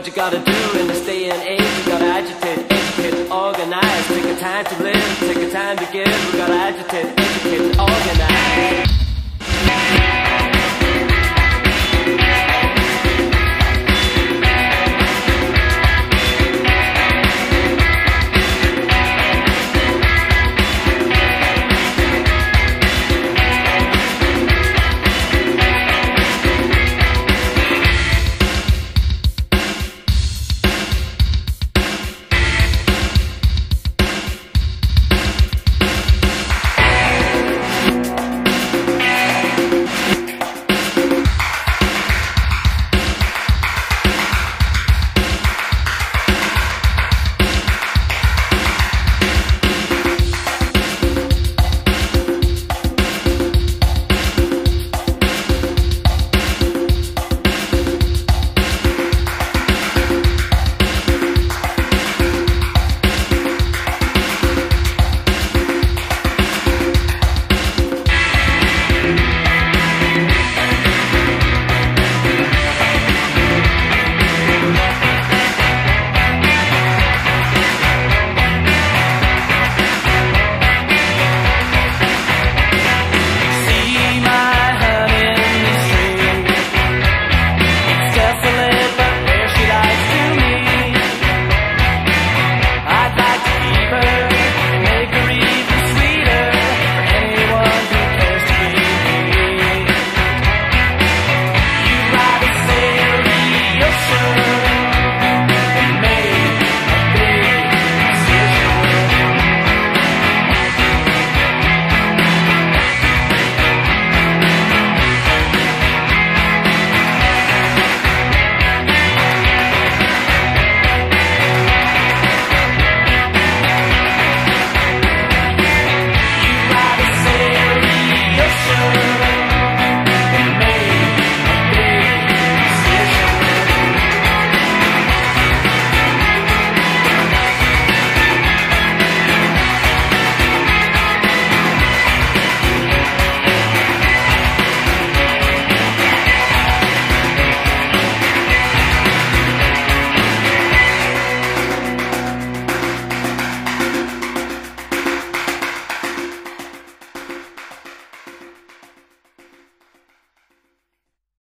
what you gotta do in this day and age. You gotta agitate, educate, organize. Take a time to live, take a time to give. We gotta agitate, educate, organize.